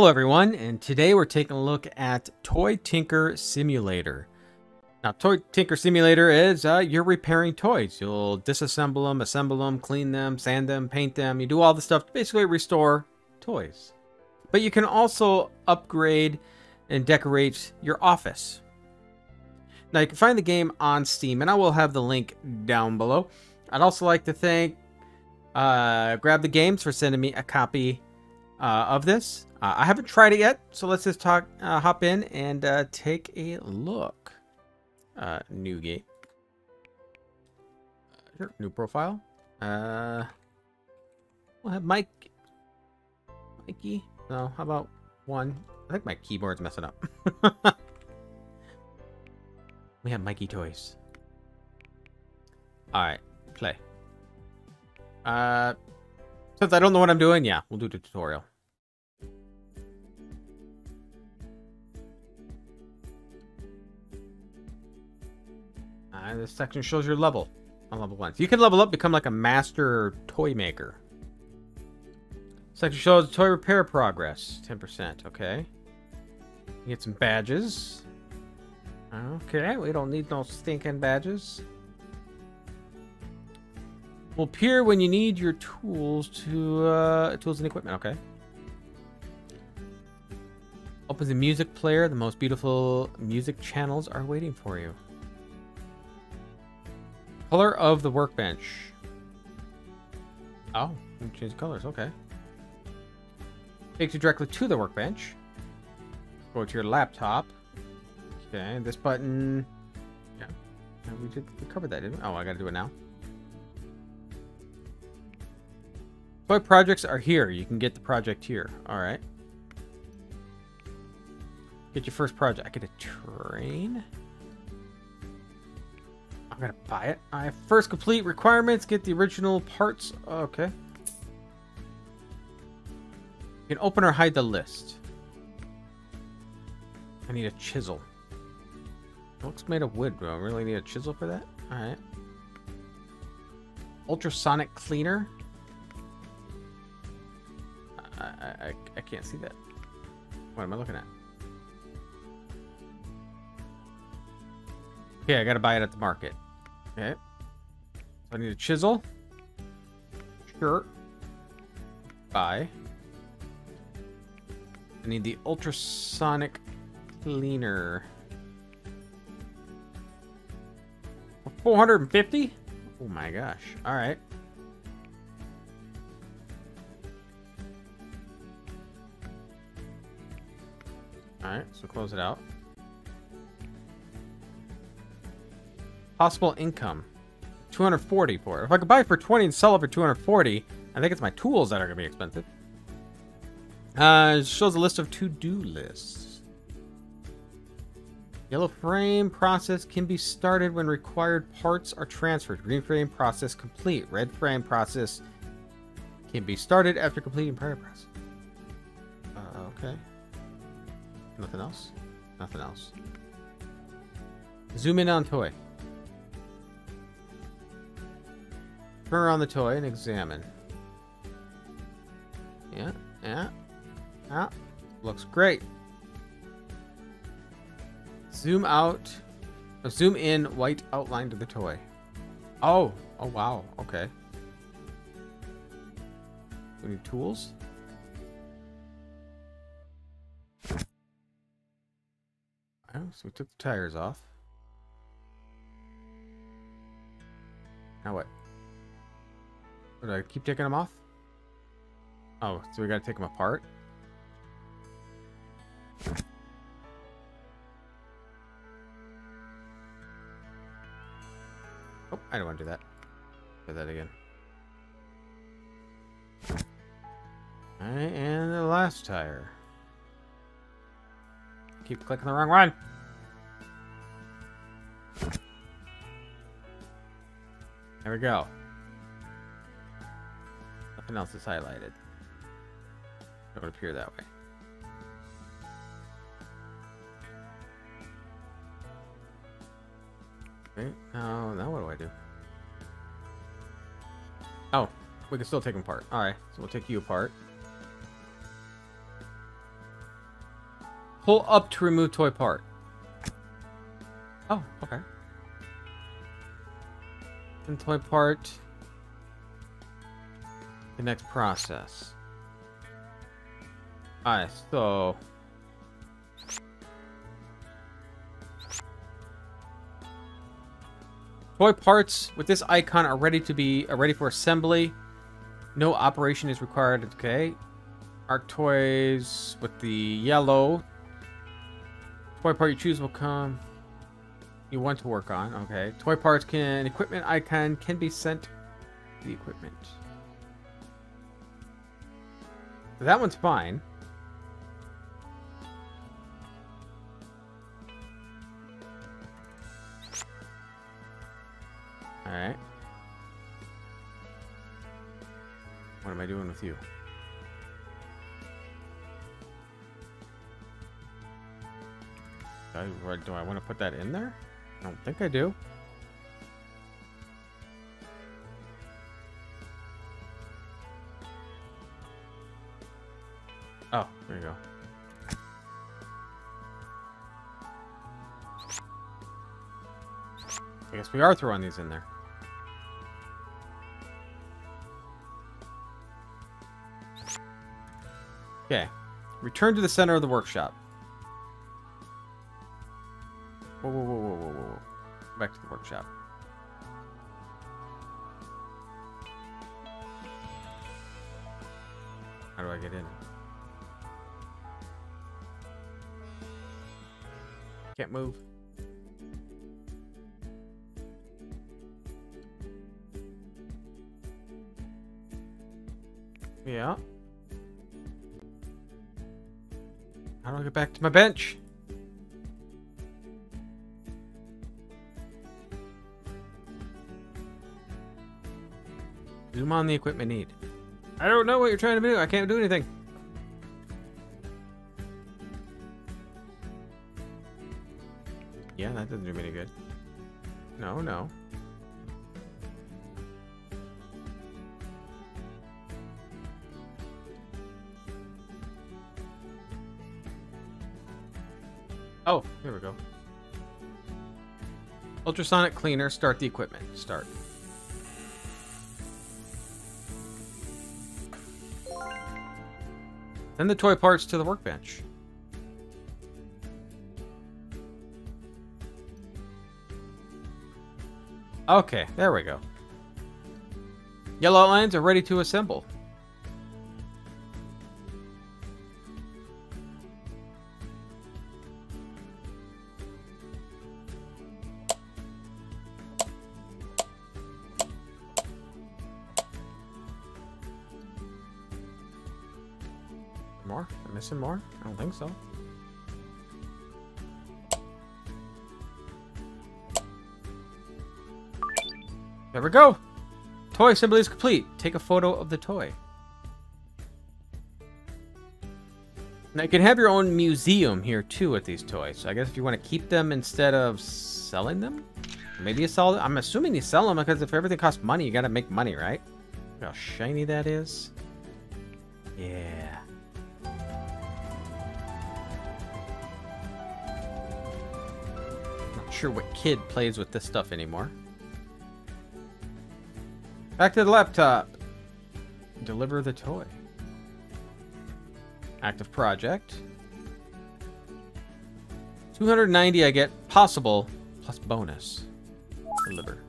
Hello everyone, and today we're taking a look at Toy Tinker Simulator. Now, Toy Tinker Simulator is uh, you're repairing toys. You'll disassemble them, assemble them, clean them, sand them, paint them. You do all the stuff to basically restore toys. But you can also upgrade and decorate your office. Now, you can find the game on Steam, and I will have the link down below. I'd also like to thank uh, Grab the Games for sending me a copy uh, of this. Uh, I haven't tried it yet, so let's just talk, uh, hop in and uh, take a look. Uh, new game. Sure, new profile. Uh, we'll have Mike. Mikey. No, how about one? I think my keyboard's messing up. we have Mikey toys. All right, play. Uh, since I don't know what I'm doing, yeah, we'll do the tutorial. Uh, this section shows your level on level one. So you can level up, become like a master toy maker. Section shows toy repair progress, 10%. Okay. You get some badges. Okay, we don't need no stinking badges. Will appear when you need your tools to uh, tools and equipment. Okay. Opens a music player. The most beautiful music channels are waiting for you. Color of the workbench. Oh, change colors. Okay. Takes you directly to the workbench. Go to your laptop. Okay, this button. Yeah, we did we covered that, didn't we? Oh, I got to do it now. Toy projects are here. You can get the project here. All right. Get your first project. I get a train. I'm gonna buy it. I first complete requirements. Get the original parts. Okay. You can open or hide the list. I need a chisel. It looks made of wood. Do I really need a chisel for that? All right. Ultrasonic cleaner. I, I, I can't see that. What am I looking at? Okay, I gotta buy it at the market. Okay. So I need a chisel. Sure. Buy. I need the ultrasonic cleaner. 450? Oh my gosh. Alright. Alright, so close it out. Possible income. 240 for it. If I could buy it for 20 and sell it for 240, I think it's my tools that are going to be expensive. Uh, shows a list of to-do lists. Yellow frame process can be started when required parts are transferred. Green frame process complete. Red frame process can be started after completing prior process. Uh, okay. Nothing else? Nothing else. Zoom in on toy. Turn around the toy and examine. Yeah, yeah. Yeah. Looks great. Zoom out. Oh, zoom in white outline to the toy. Oh. Oh, wow. Okay. We need tools. So we took the tires off. Now what? Oh, do I keep taking them off? Oh, so we gotta take them apart? Oh, I don't want to do that. Do that again. Alright, and the last tire. Keep clicking the wrong one. There we go. Nothing else is highlighted. It would appear that way. Okay, now, now what do I do? Oh, we can still take them apart. Alright, so we'll take you apart. Pull up to remove toy part. Oh, okay. Toy part. The next process. Alright, so... Toy parts with this icon are ready to be are ready for assembly. No operation is required. Okay. Arc toys with the yellow. Toy part you choose will come. You want to work on. Okay. Toy parts can equipment icon can be sent to the equipment. That one's fine. Alright. What am I doing with you? Do I, do I want to put that in there? I don't think I do. Oh, there you go. I guess we are throwing these in there. Okay. Return to the center of the workshop. Workshop. How do I get in? Can't move. Yeah. How do I get back to my bench? Zoom on the equipment need. I don't know what you're trying to do. I can't do anything. Yeah, that doesn't do me any good. No, no. Oh, here we go. Ultrasonic cleaner, start the equipment. Start. Send the toy parts to the workbench. Okay, there we go. Yellow lines are ready to assemble. Missing more? I don't think so. There we go. Toy assembly is complete. Take a photo of the toy. Now you can have your own museum here too with these toys. So I guess if you want to keep them instead of selling them, maybe you sell them. I'm assuming you sell them because if everything costs money, you got to make money, right? Look how shiny that is. Yeah. Not sure what kid plays with this stuff anymore. Back to the laptop. Deliver the toy. Active project. 290 I get possible plus bonus. Deliver.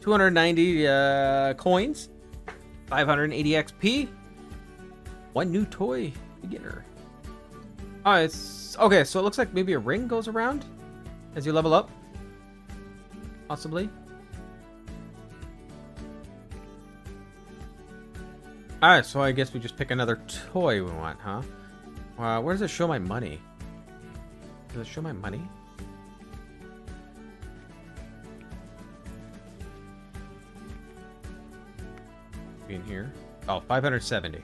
290 uh, coins. 580 XP. One new toy beginner. Oh, it's okay. So it looks like maybe a ring goes around as you level up. Possibly. Alright, so I guess we just pick another toy we want, huh? Uh, where does it show my money? Does it show my money? In here. Oh, 570.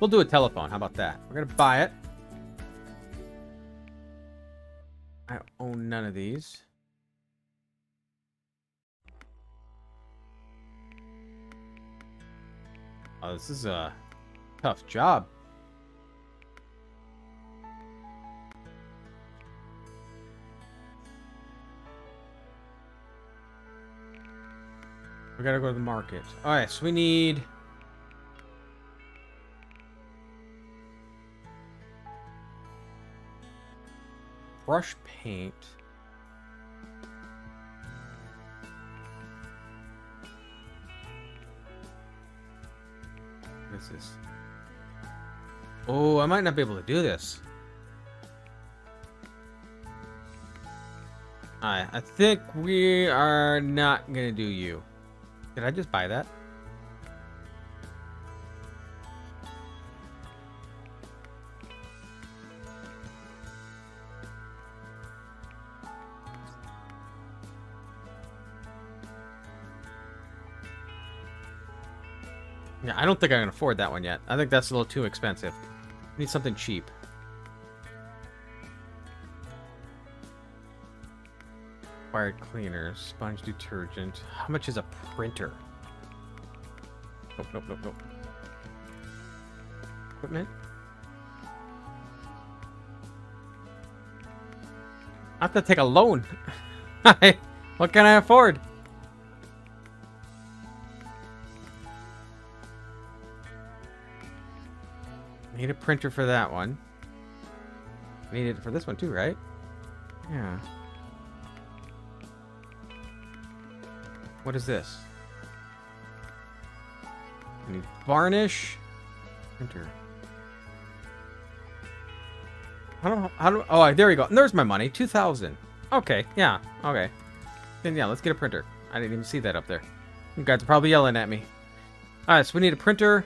We'll do a telephone. How about that? We're gonna buy it. I own none of these. Oh, this is a tough job. We gotta go to the market. Alright, so we need... Brush paint. What is this? Oh, I might not be able to do this. I think we are not gonna do you. Did I just buy that? Yeah, I don't think I can afford that one yet. I think that's a little too expensive. I need something cheap. Required cleaners, sponge detergent. How much is a printer? Nope, nope, nope, nope. Equipment? I have to take a loan. what can I afford? Need a printer for that one. Need it for this one too, right? Yeah. What is this? I need varnish. Printer. How don't. how do, oh, there we go. And there's my money. 2000 Okay, yeah, okay. Then yeah, let's get a printer. I didn't even see that up there. You guys are probably yelling at me. Alright, so we need a printer.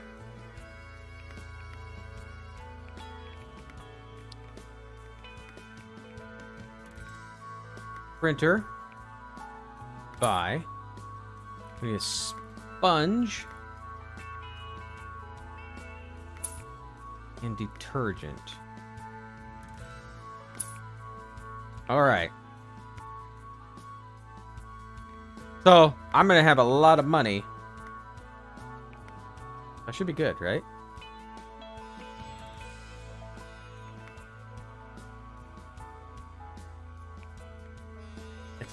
Printer. Buy. A sponge. And detergent. Alright. So, I'm going to have a lot of money. That should be good, right?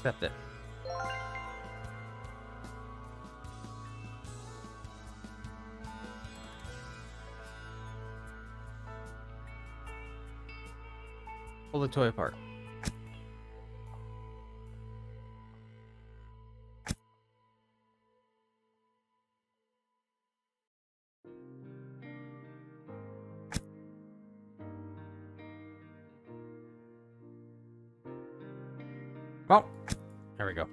Accept it. Pull the toy apart. Well, there we go.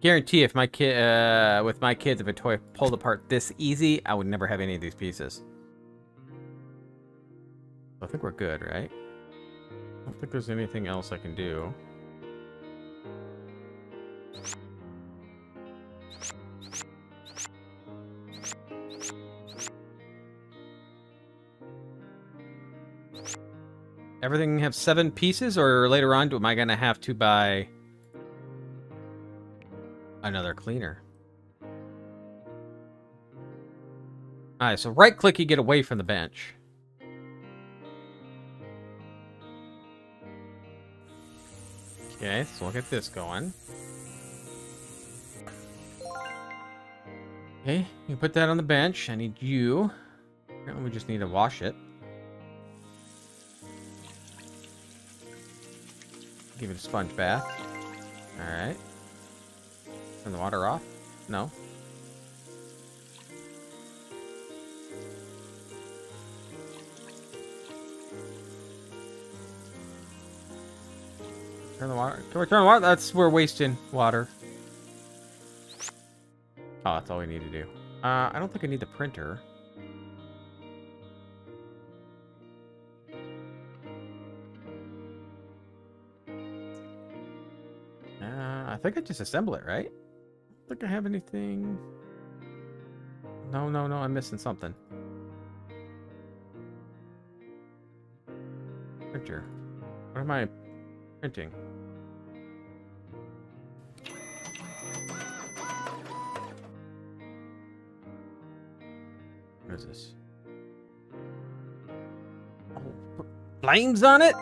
Guarantee if my kid, uh, with my kids, if a toy pulled apart this easy, I would never have any of these pieces. I think we're good, right? I don't think there's anything else I can do. Everything have seven pieces, or later on, am I gonna have to buy another cleaner? Alright, so right click, you get away from the bench. Okay, so we'll get this going. Okay, you put that on the bench. I need you. We just need to wash it. Give it a sponge bath. Alright. Turn the water off? No. Turn the water. Can we turn the water? That's we're wasting water. Oh, that's all we need to do. Uh, I don't think I need the printer. Think I just assemble it, right? I think I have anything. No, no, no, I'm missing something. Printer. What am I printing? What is this? Oh, flames on it?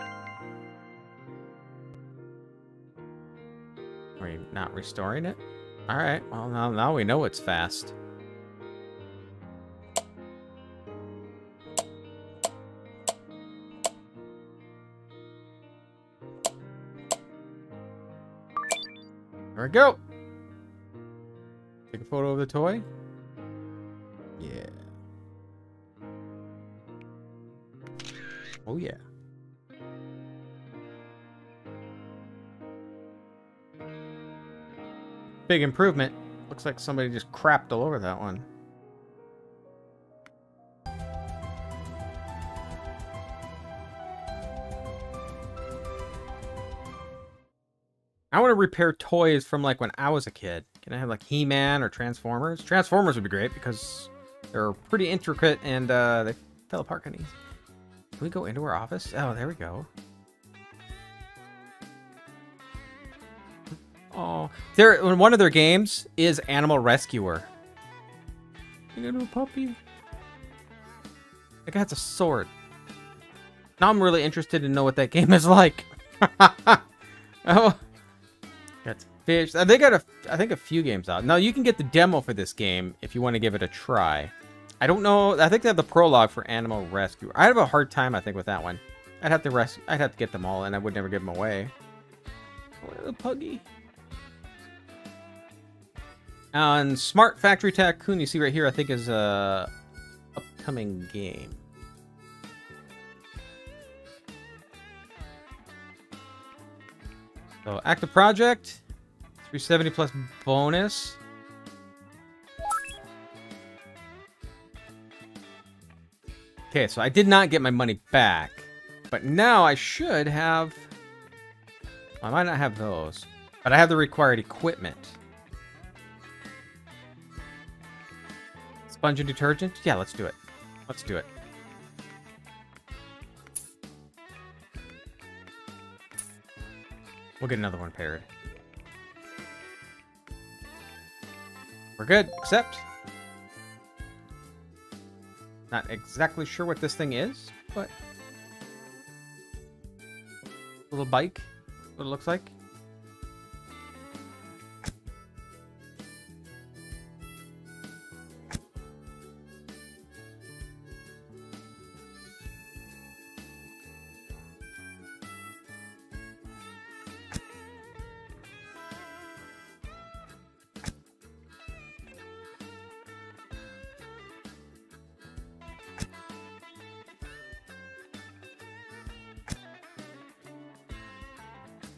Not restoring it? Alright, well now, now we know it's fast. There we go. Take a photo of the toy. Yeah. Oh yeah. Big improvement. Looks like somebody just crapped all over that one. I want to repair toys from like when I was a kid. Can I have like He-Man or Transformers? Transformers would be great because they're pretty intricate and uh, they fell apart kind of easy. Can we go into our office? Oh, there we go. Oh, there. One of their games is Animal Rescuer. You got a puppy. That guy has a sword. Now I'm really interested to know what that game is like. oh, got fish. Uh, they got a, I think a few games out. Now you can get the demo for this game if you want to give it a try. I don't know. I think they have the prologue for Animal Rescue. I have a hard time, I think, with that one. I'd have to rest. I'd have to get them all, and I would never give them away. What a puggy. On Smart Factory Tycoon, you see right here, I think is a upcoming game. So active project, 370 plus bonus. Okay, so I did not get my money back, but now I should have. I might not have those, but I have the required equipment. Sponge and detergent? Yeah, let's do it. Let's do it. We'll get another one paired. We're good, except... Not exactly sure what this thing is, but... Little bike, what it looks like.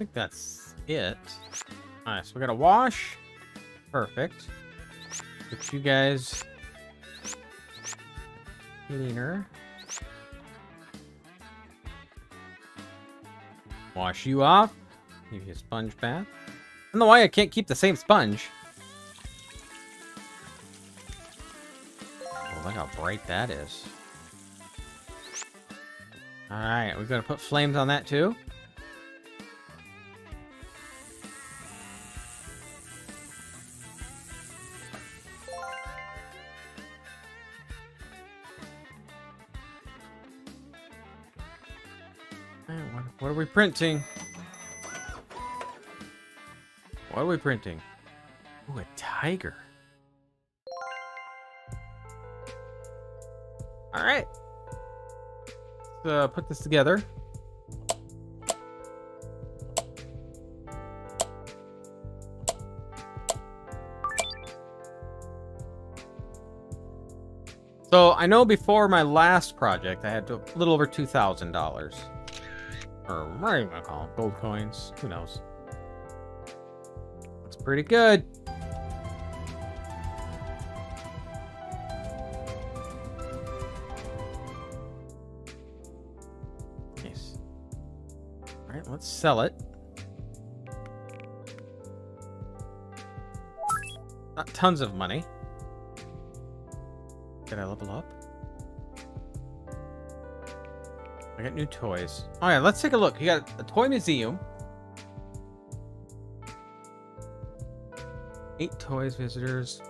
Think that's it. Alright, so we got a wash. Perfect. Get you guys cleaner. Wash you off. Give you a sponge bath. I don't know why I can't keep the same sponge. Oh, look how bright that is. Alright, we're gonna put flames on that too. What are we printing? What are we printing? Ooh, a tiger. All right. Let's uh, put this together. So I know before my last project, I had a little over $2,000. Or what are you gonna call them? Gold coins? Who knows? That's pretty good. Nice. Alright, let's sell it. Not tons of money. Did I level up? I got new toys. Oh, All right, let's take a look. You got a toy museum. Eight toys, visitors.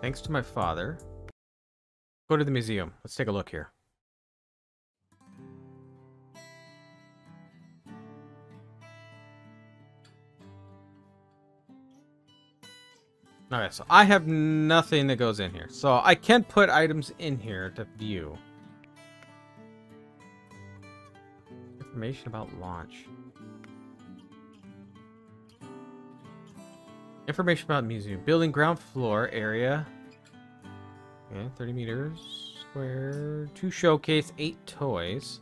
Thanks to my father. Go to the museum. Let's take a look here. Alright, so I have nothing that goes in here. So I can't put items in here to view. Information about launch. Information about museum. Building ground floor area. Okay, 30 meters square. To showcase eight toys.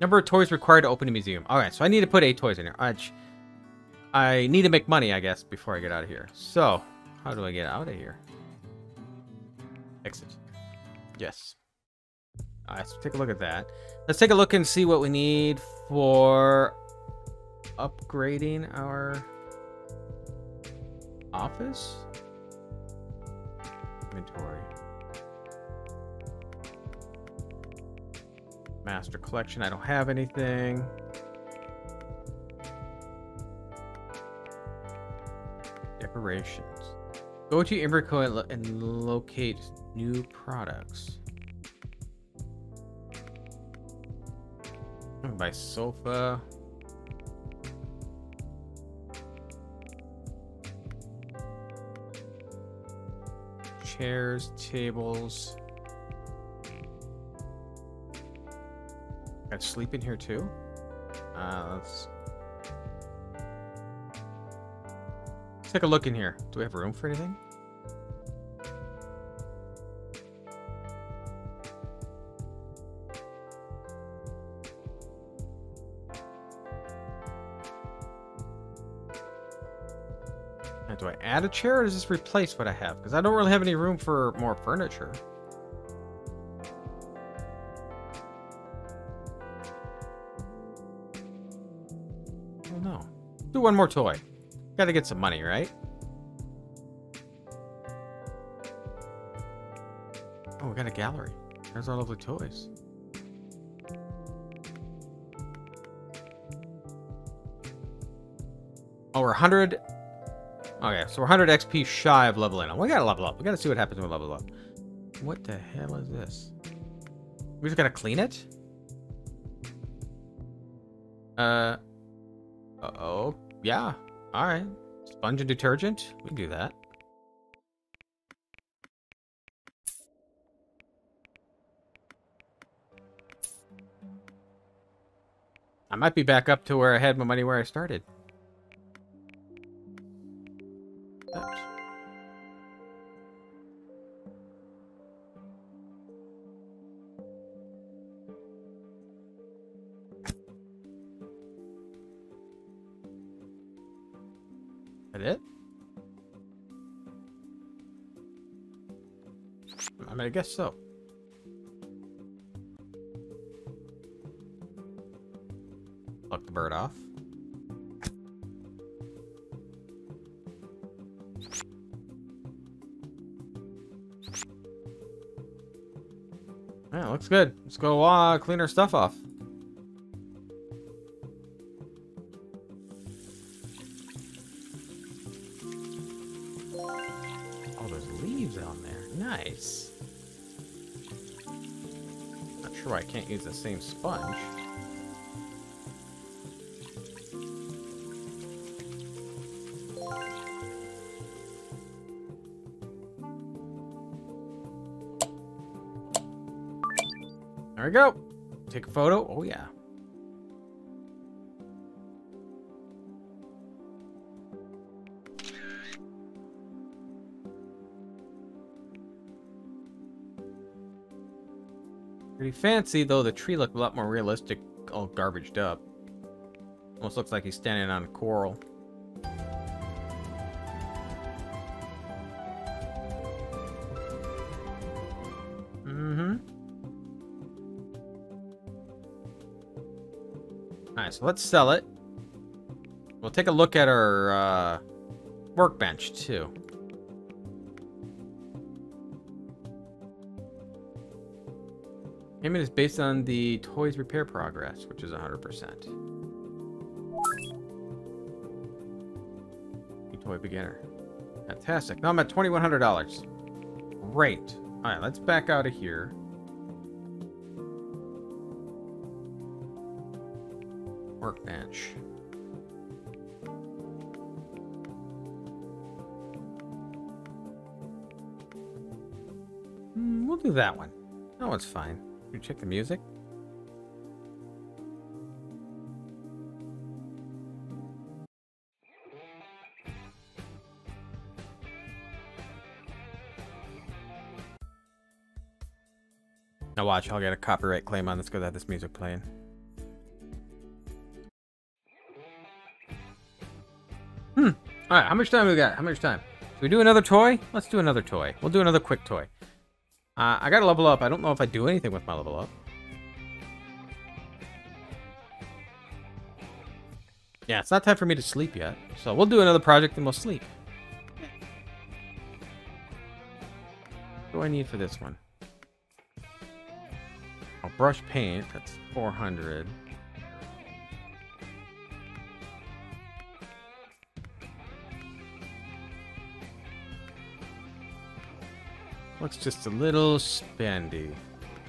Number of toys required to open a museum. Alright, so I need to put eight toys in here. I, I need to make money, I guess, before I get out of here. So, how do I get out of here? Exit. Yes. Alright, let's take a look at that. Let's take a look and see what we need for upgrading our office. Inventory. Master collection. I don't have anything. Decorations. Go to lo and locate new products. Buy sofa. Chairs, tables. Got sleep in here too? Uh, let's... let's take a look in here. Do we have room for anything? Do I add a chair or does this replace what I have? Because I don't really have any room for more furniture. Oh no. Do one more toy. Gotta get some money, right? Oh, we got a gallery. There's our lovely toys. Oh, we're 100 Okay, so we're 100 XP shy of leveling up. We gotta level up. We gotta see what happens when we level up. What the hell is this? We just gotta clean it? Uh. Uh oh. Yeah. Alright. Sponge and detergent? We can do that. I might be back up to where I had my money where I started. Guess so. Pluck the bird off. Yeah, looks good. Let's go uh, clean our stuff off. Can't use the same sponge. There we go. Take a photo. Oh, yeah. Pretty fancy, though the tree looked a lot more realistic, all garbaged up. Almost looks like he's standing on coral. Mm-hmm. Alright, so let's sell it. We'll take a look at our uh, workbench, too. Payment is based on the toy's repair progress, which is 100%. The toy beginner. Fantastic. Now I'm at $2,100. Great. All right, let's back out of here. Workbench. Mm, we'll do that one. That one's fine. You check the music. Now watch, I'll get a copyright claim on this because I have this music playing. Hmm. All right, how much time we got? How much time? Should we do another toy? Let's do another toy. We'll do another quick toy. Uh, I gotta level up. I don't know if I do anything with my level up. Yeah, it's not time for me to sleep yet. So we'll do another project and we'll sleep. What do I need for this one? Oh, brush paint. That's 400. Looks just a little spendy.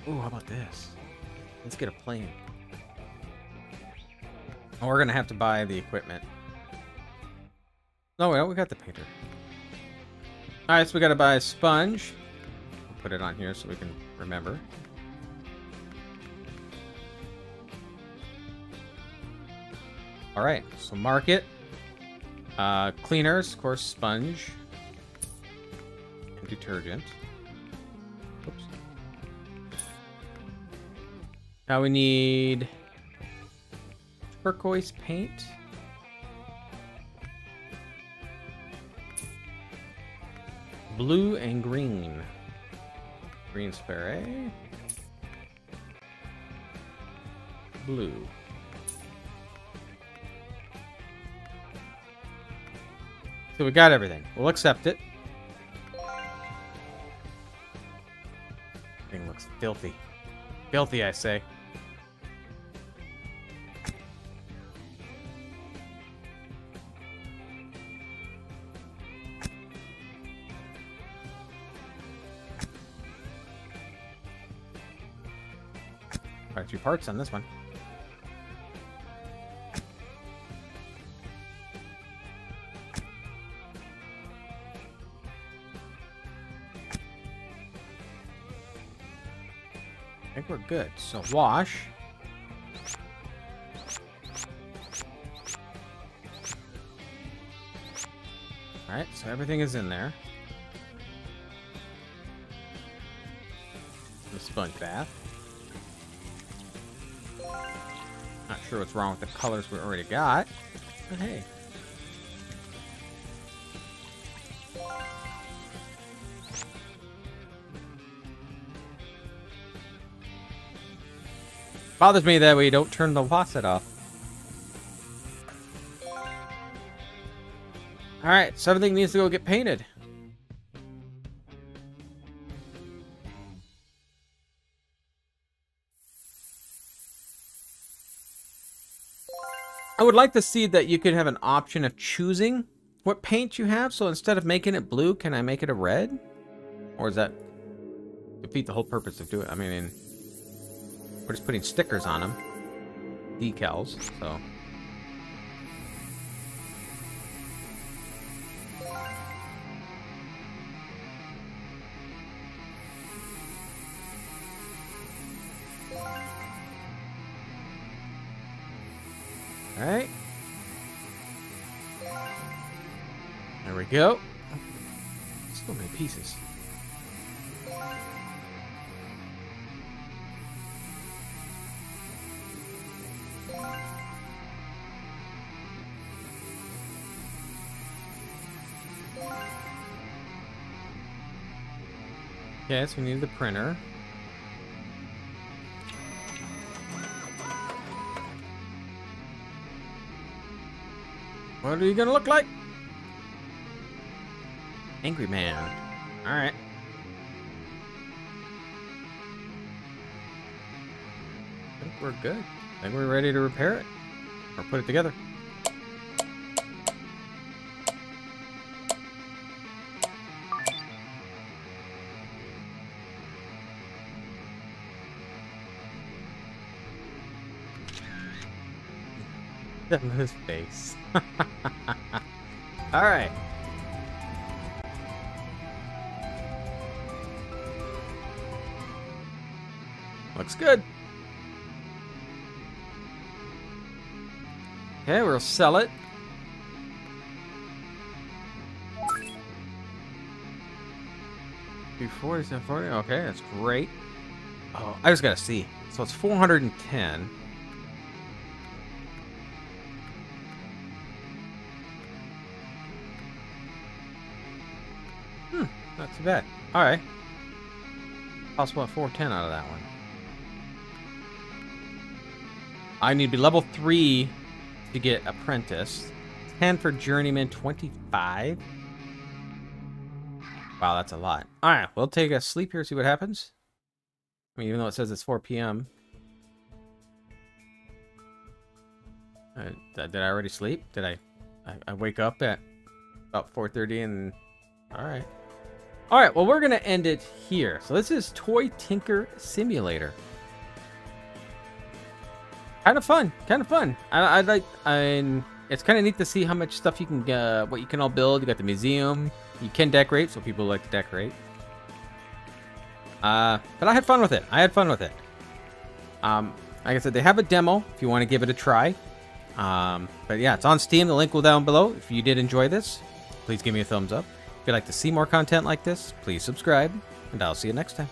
Ooh, how about this? Let's get a plane. Oh, we're gonna have to buy the equipment. No, wait, we got the painter. Alright, so we gotta buy a sponge. We'll put it on here so we can remember. Alright, so market. Uh, cleaners, of course, sponge. And detergent. Now we need turquoise paint. Blue and green. Green spray. Blue. So we got everything. We'll accept it. Thing looks filthy. Filthy, I say. Parts on this one. I think we're good. So wash. Alright, so everything is in there. The sponge bath. Not sure what's wrong with the colors we already got, but hey. Bothers me that we don't turn the faucet off. Alright, so everything needs to go get painted. I would like to see that you could have an option of choosing what paint you have. So instead of making it blue, can I make it a red? Or is that defeat the whole purpose of doing it? I mean, we're just putting stickers on them. Decals, so. Go. So many pieces. Yes, we need the printer. What are you gonna look like? Angry man. Alright. I think we're good. I think we're ready to repair it. Or put it together. his face. All Looks good. Okay, we'll sell it. Before is 40. Okay, that's great. Oh, I just gotta see. So it's 410. Hmm, not too bad. Alright. Possible at 410 out of that one. I need to be level 3 to get Apprentice. 10 for Journeyman, 25. Wow, that's a lot. Alright, we'll take a sleep here, see what happens. I mean, even though it says it's 4 p.m. Uh, did I already sleep? Did I, I, I wake up at about 4.30 and... Alright. Alright, well, we're going to end it here. So this is Toy Tinker Simulator. Kind of fun. Kind of fun. I, I like... I, it's kind of neat to see how much stuff you can... Uh, what you can all build. You got the museum. You can decorate, so people like to decorate. Uh, but I had fun with it. I had fun with it. Um, like I said, they have a demo if you want to give it a try. Um, but yeah, it's on Steam. The link will down below. If you did enjoy this, please give me a thumbs up. If you'd like to see more content like this, please subscribe, and I'll see you next time.